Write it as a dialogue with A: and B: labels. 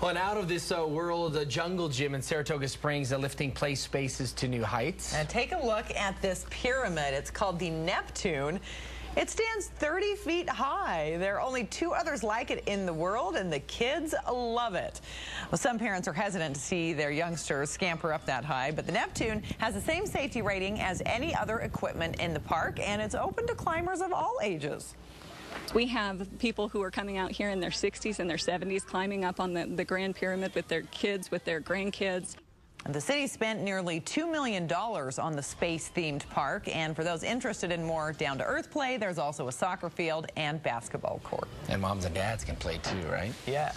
A: Well, and out of this uh, world, the jungle gym in Saratoga Springs are lifting play spaces to new heights.
B: And take a look at this pyramid. It's called the Neptune. It stands 30 feet high. There are only two others like it in the world, and the kids love it. Well, some parents are hesitant to see their youngsters scamper up that high, but the Neptune has the same safety rating as any other equipment in the park, and it's open to climbers of all ages.
C: We have people who are coming out here in their 60s and their 70s climbing up on the, the Grand Pyramid with their kids, with their grandkids.
B: The city spent nearly $2 million on the space-themed park, and for those interested in more down-to-earth play, there's also a soccer field and basketball court.
A: And moms and dads can play too, right?
B: Yes.